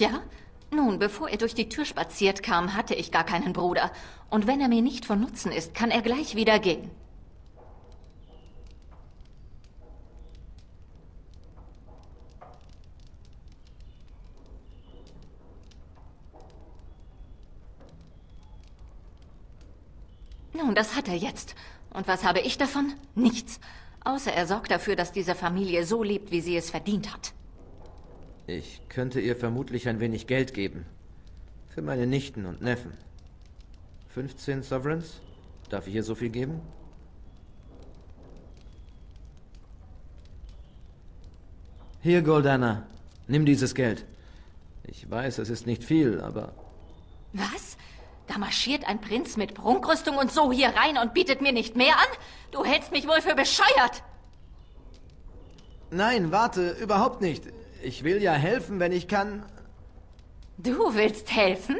ja? Nun, bevor er durch die Tür spaziert kam, hatte ich gar keinen Bruder. Und wenn er mir nicht von Nutzen ist, kann er gleich wieder gehen. Nun, das hat er jetzt. Und was habe ich davon? Nichts. Außer er sorgt dafür, dass diese Familie so lebt, wie sie es verdient hat. Ich könnte ihr vermutlich ein wenig Geld geben. Für meine Nichten und Neffen. 15 Sovereigns? Darf ich ihr so viel geben? Hier, Goldana. Nimm dieses Geld. Ich weiß, es ist nicht viel, aber... Was? Da marschiert ein Prinz mit Prunkrüstung und so hier rein und bietet mir nicht mehr an? Du hältst mich wohl für bescheuert! Nein, warte, überhaupt nicht. Ich will ja helfen, wenn ich kann. Du willst helfen?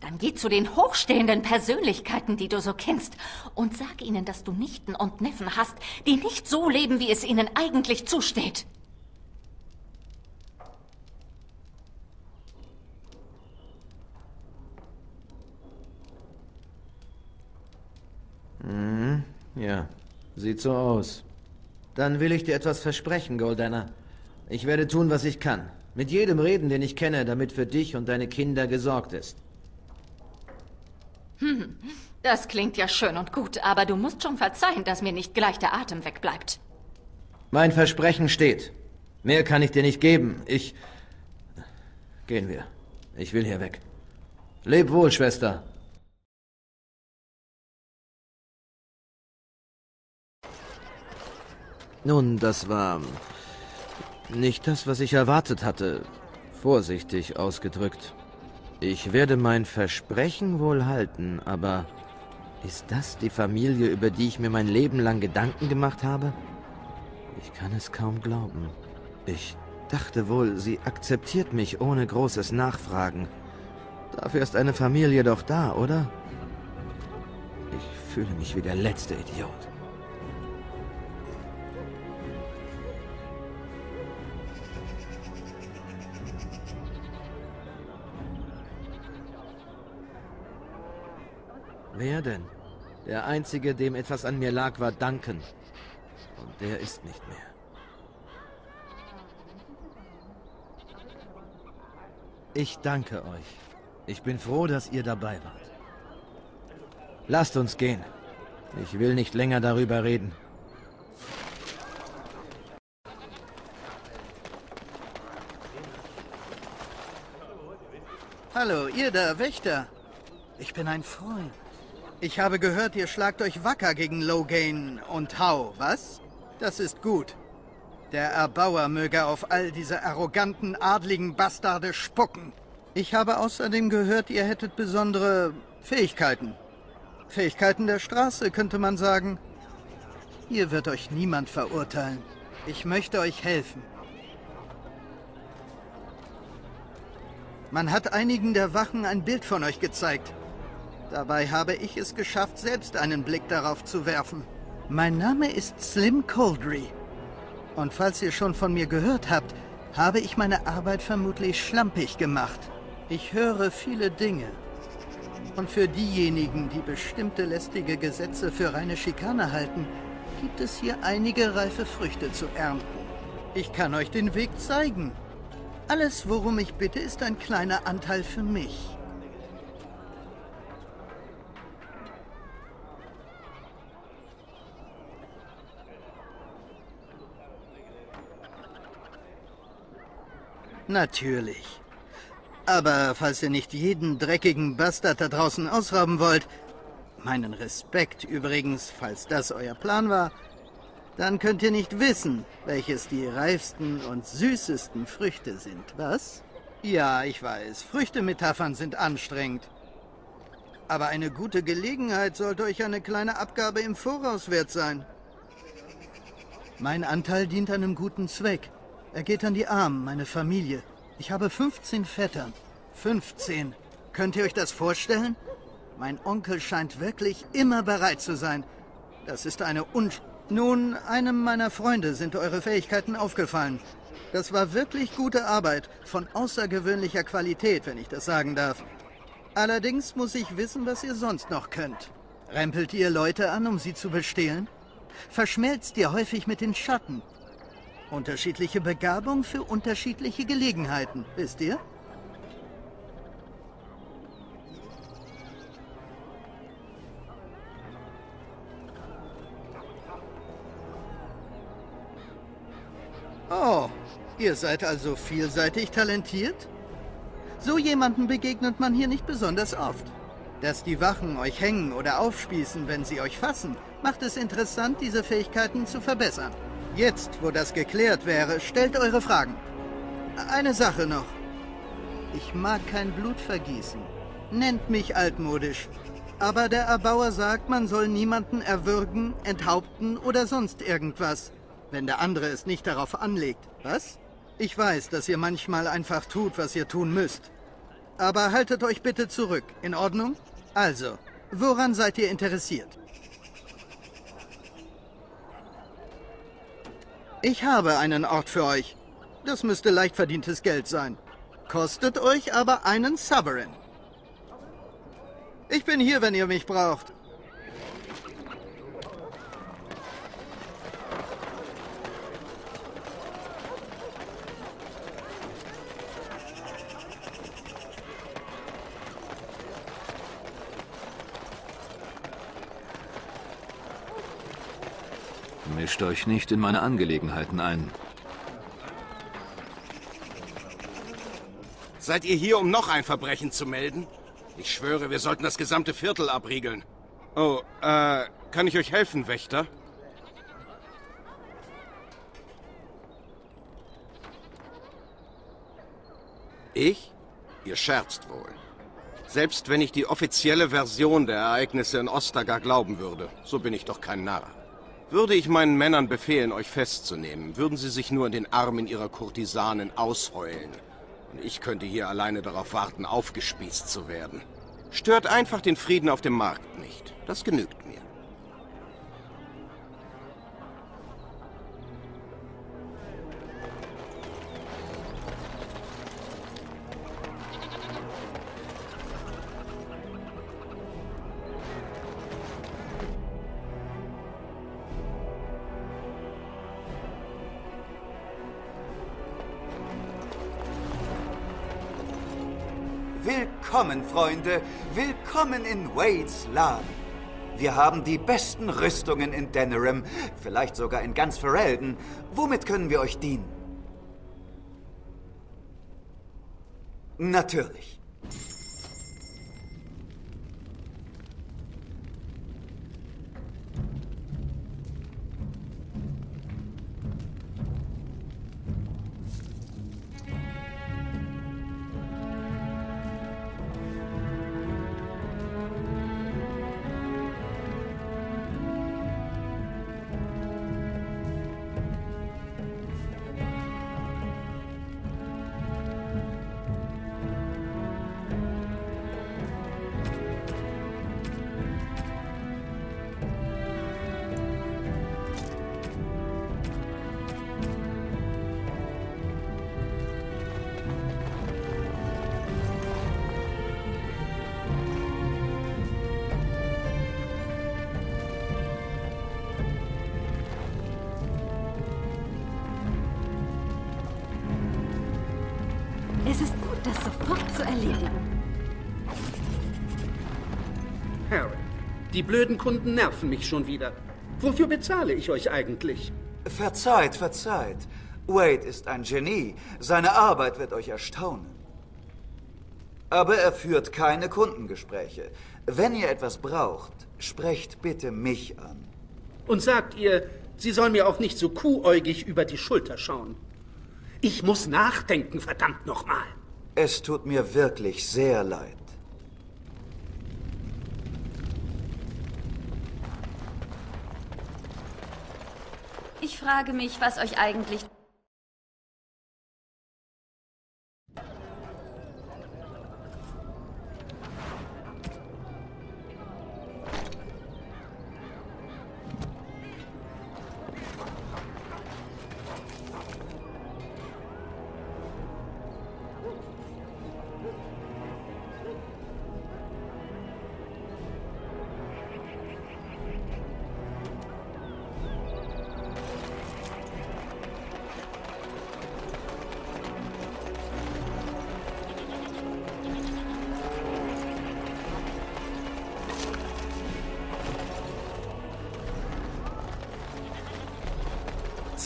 Dann geh zu den hochstehenden Persönlichkeiten, die du so kennst, und sag ihnen, dass du Nichten und Neffen hast, die nicht so leben, wie es ihnen eigentlich zusteht. Mhm, ja, sieht so aus. Dann will ich dir etwas versprechen, Goldana. Ich werde tun, was ich kann. Mit jedem reden, den ich kenne, damit für dich und deine Kinder gesorgt ist. Hm, das klingt ja schön und gut, aber du musst schon verzeihen, dass mir nicht gleich der Atem wegbleibt. Mein Versprechen steht. Mehr kann ich dir nicht geben. Ich... Gehen wir. Ich will hier weg. Leb wohl, Schwester. Nun, das war nicht das, was ich erwartet hatte. Vorsichtig ausgedrückt. Ich werde mein Versprechen wohl halten, aber ist das die Familie, über die ich mir mein Leben lang Gedanken gemacht habe? Ich kann es kaum glauben. Ich dachte wohl, sie akzeptiert mich ohne großes Nachfragen. Dafür ist eine Familie doch da, oder? Ich fühle mich wie der letzte Idiot. Wer denn? Der Einzige, dem etwas an mir lag, war Duncan. Und der ist nicht mehr. Ich danke euch. Ich bin froh, dass ihr dabei wart. Lasst uns gehen. Ich will nicht länger darüber reden. Hallo, ihr da, Wächter. Ich bin ein Freund. Ich habe gehört, ihr schlagt euch wacker gegen Logain und Hau, was? Das ist gut. Der Erbauer möge auf all diese arroganten, adligen Bastarde spucken. Ich habe außerdem gehört, ihr hättet besondere Fähigkeiten. Fähigkeiten der Straße, könnte man sagen. Hier wird euch niemand verurteilen. Ich möchte euch helfen. Man hat einigen der Wachen ein Bild von euch gezeigt. Dabei habe ich es geschafft, selbst einen Blick darauf zu werfen. Mein Name ist Slim Coldry. Und falls ihr schon von mir gehört habt, habe ich meine Arbeit vermutlich schlampig gemacht. Ich höre viele Dinge. Und für diejenigen, die bestimmte lästige Gesetze für reine Schikane halten, gibt es hier einige reife Früchte zu ernten. Ich kann euch den Weg zeigen. Alles, worum ich bitte, ist ein kleiner Anteil für mich. Natürlich. Aber falls ihr nicht jeden dreckigen Bastard da draußen ausrauben wollt, meinen Respekt übrigens, falls das euer Plan war, dann könnt ihr nicht wissen, welches die reifsten und süßesten Früchte sind, was? Ja, ich weiß, Früchtemetaphern sind anstrengend. Aber eine gute Gelegenheit sollte euch eine kleine Abgabe im Voraus wert sein. Mein Anteil dient einem guten Zweck. Er geht an die Armen, meine Familie. Ich habe 15 Vettern. 15. Könnt ihr euch das vorstellen? Mein Onkel scheint wirklich immer bereit zu sein. Das ist eine Un... Nun, einem meiner Freunde sind eure Fähigkeiten aufgefallen. Das war wirklich gute Arbeit, von außergewöhnlicher Qualität, wenn ich das sagen darf. Allerdings muss ich wissen, was ihr sonst noch könnt. Rempelt ihr Leute an, um sie zu bestehlen? Verschmelzt ihr häufig mit den Schatten? Unterschiedliche Begabung für unterschiedliche Gelegenheiten, wisst ihr? Oh, ihr seid also vielseitig talentiert? So jemanden begegnet man hier nicht besonders oft. Dass die Wachen euch hängen oder aufspießen, wenn sie euch fassen, macht es interessant, diese Fähigkeiten zu verbessern. Jetzt, wo das geklärt wäre, stellt eure Fragen. Eine Sache noch. Ich mag kein Blut vergießen. Nennt mich altmodisch. Aber der Erbauer sagt, man soll niemanden erwürgen, enthaupten oder sonst irgendwas, wenn der andere es nicht darauf anlegt. Was? Ich weiß, dass ihr manchmal einfach tut, was ihr tun müsst. Aber haltet euch bitte zurück, in Ordnung? Also, woran seid ihr interessiert? Ich habe einen Ort für euch. Das müsste leicht verdientes Geld sein. Kostet euch aber einen Sovereign. Ich bin hier, wenn ihr mich braucht. Mischt euch nicht in meine Angelegenheiten ein. Seid ihr hier, um noch ein Verbrechen zu melden? Ich schwöre, wir sollten das gesamte Viertel abriegeln. Oh, äh, kann ich euch helfen, Wächter? Ich? Ihr scherzt wohl. Selbst wenn ich die offizielle Version der Ereignisse in Ostagar glauben würde, so bin ich doch kein Narr. Würde ich meinen Männern befehlen, euch festzunehmen, würden sie sich nur in den Armen ihrer Kurtisanen ausheulen. Und ich könnte hier alleine darauf warten, aufgespießt zu werden. Stört einfach den Frieden auf dem Markt nicht. Das genügt mir. Freunde. Willkommen in Wades Laden. Wir haben die besten Rüstungen in Denerim, vielleicht sogar in ganz Ferelden. Womit können wir euch dienen? Natürlich. Erledigen. Harry, die blöden Kunden nerven mich schon wieder. Wofür bezahle ich euch eigentlich? Verzeiht, verzeiht. Wade ist ein Genie. Seine Arbeit wird euch erstaunen. Aber er führt keine Kundengespräche. Wenn ihr etwas braucht, sprecht bitte mich an. Und sagt ihr, sie soll mir auch nicht so kuhäugig über die Schulter schauen. Ich muss nachdenken, verdammt nochmal. Es tut mir wirklich sehr leid. Ich frage mich, was euch eigentlich...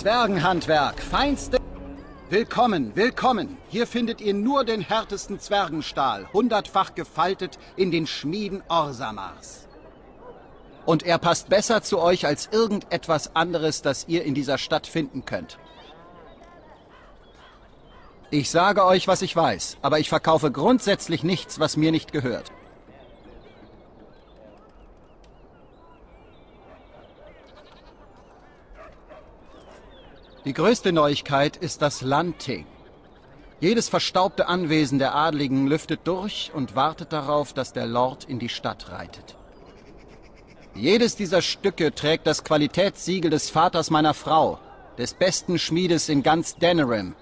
Zwergenhandwerk, feinste... Willkommen, willkommen. Hier findet ihr nur den härtesten Zwergenstahl, hundertfach gefaltet in den Schmieden Orsamars. Und er passt besser zu euch als irgendetwas anderes, das ihr in dieser Stadt finden könnt. Ich sage euch, was ich weiß, aber ich verkaufe grundsätzlich nichts, was mir nicht gehört. Die größte Neuigkeit ist das Landting. Jedes verstaubte Anwesen der Adligen lüftet durch und wartet darauf, dass der Lord in die Stadt reitet. Jedes dieser Stücke trägt das Qualitätssiegel des Vaters meiner Frau, des besten Schmiedes in ganz Denerim,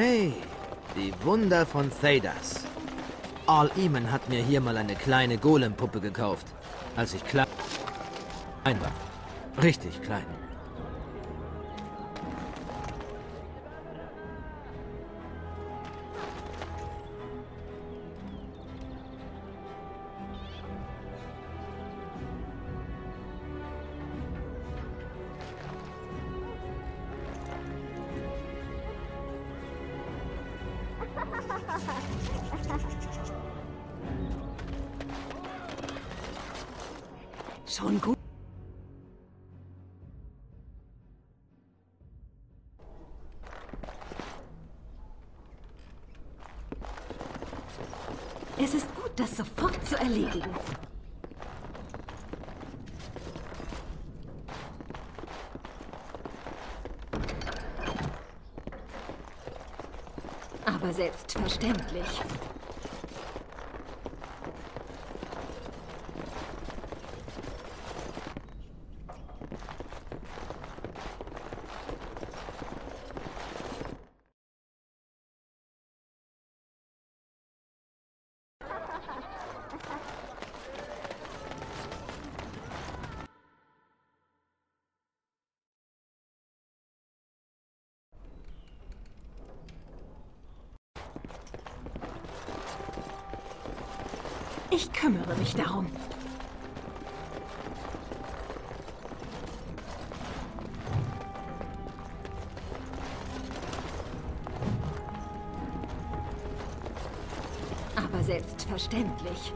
Hey, die Wunder von Thedas. All Eamon hat mir hier mal eine kleine Golem-Puppe gekauft, als ich klein war. Richtig klein. Schon gut. Es ist gut, das sofort zu erledigen. Aber selbstverständlich. Ich kümmere mich darum. Aber selbstverständlich.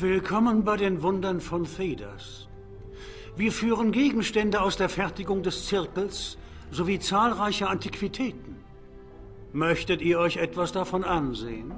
Willkommen bei den Wundern von Thedas. Wir führen Gegenstände aus der Fertigung des Zirkels sowie zahlreiche Antiquitäten. Möchtet ihr euch etwas davon ansehen?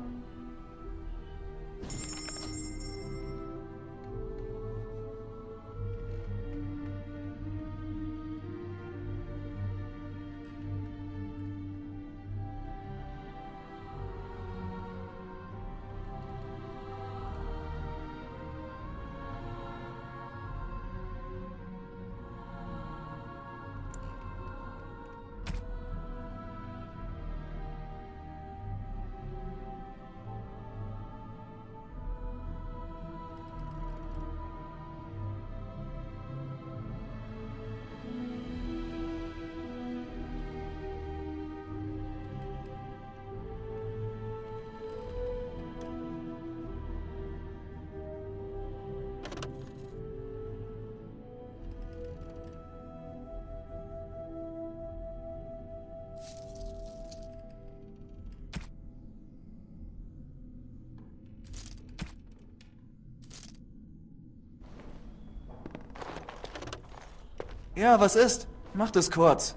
Ja, was ist? Macht es kurz.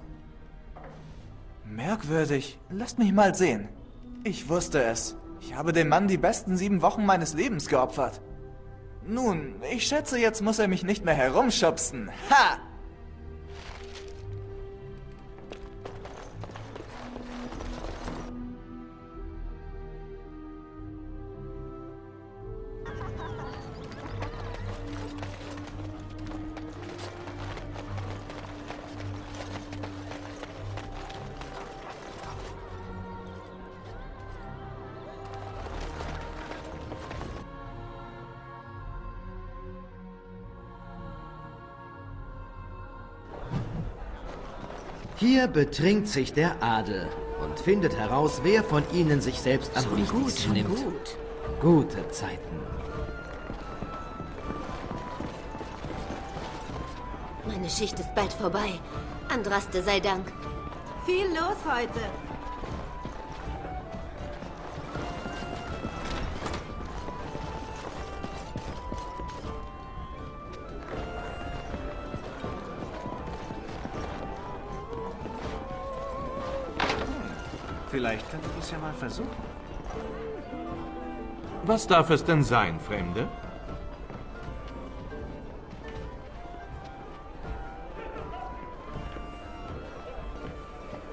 Merkwürdig. Lasst mich mal sehen. Ich wusste es. Ich habe dem Mann die besten sieben Wochen meines Lebens geopfert. Nun, ich schätze, jetzt muss er mich nicht mehr herumschubsen. Ha! Hier betrinkt sich der Adel und findet heraus, wer von ihnen sich selbst am Schon wichtigsten gut, schon nimmt. gut. Gute Zeiten. Meine Schicht ist bald vorbei. Andraste sei Dank. Viel los heute. Ja mal versuchen. Was darf es denn sein, Fremde?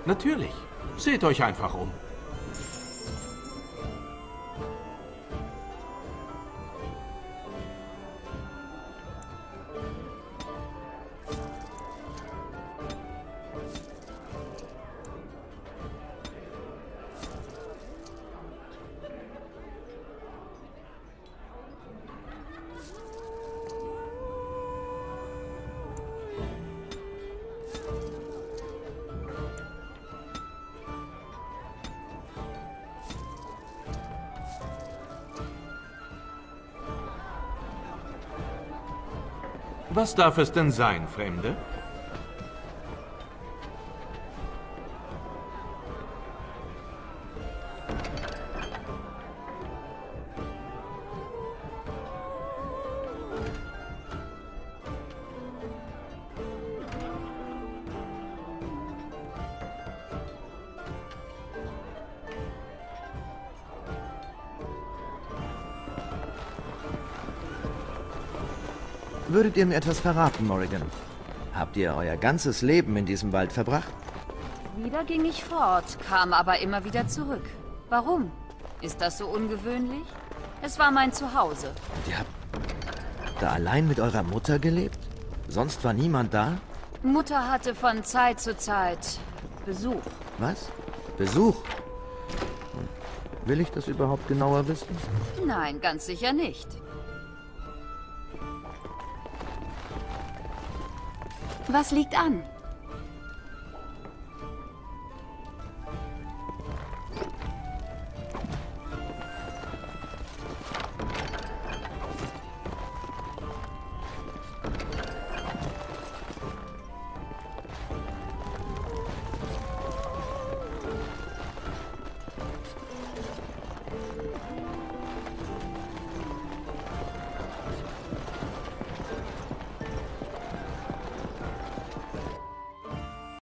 Natürlich. Seht euch einfach um. Was darf es denn sein, Fremde? Würdet ihr mir etwas verraten, Morrigan? Habt ihr euer ganzes Leben in diesem Wald verbracht? Wieder ging ich fort, kam aber immer wieder zurück. Warum? Ist das so ungewöhnlich? Es war mein Zuhause. Und ihr habt da allein mit eurer Mutter gelebt? Sonst war niemand da? Mutter hatte von Zeit zu Zeit Besuch. Was? Besuch? Hm. Will ich das überhaupt genauer wissen? Nein, ganz sicher nicht. Was liegt an?